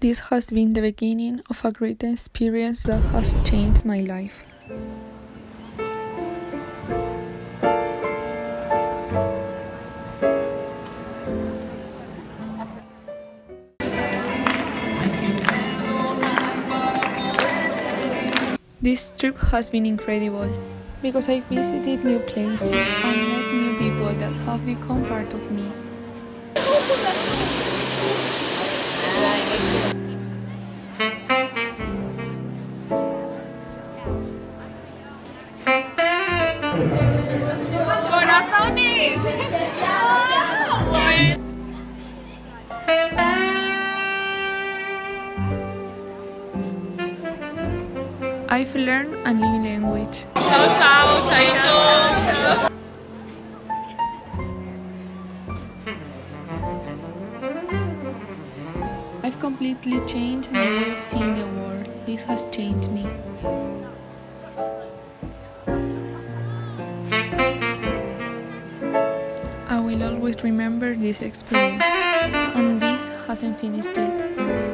This has been the beginning of a great experience that has changed my life. This trip has been incredible because I visited new places and met new people that have become part of me. I've learned a new language. Ciao ciao, ciao. I've completely changed my way of seeing the world. This has changed me. I will always remember this experience, and this hasn't finished yet.